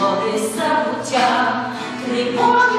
води забуття, тривожиться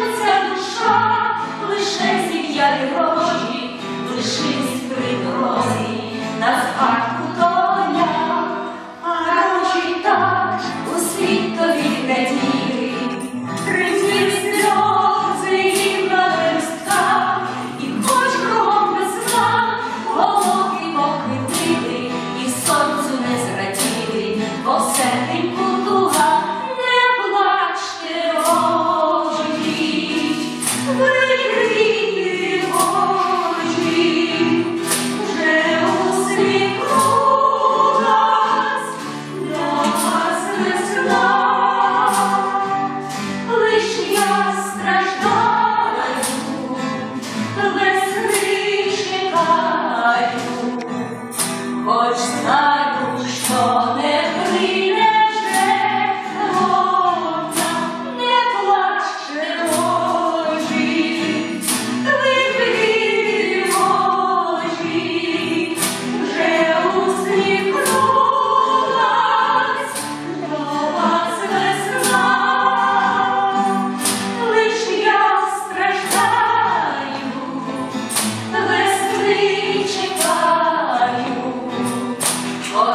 Oh,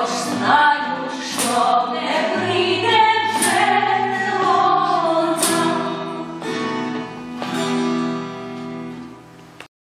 знаю, что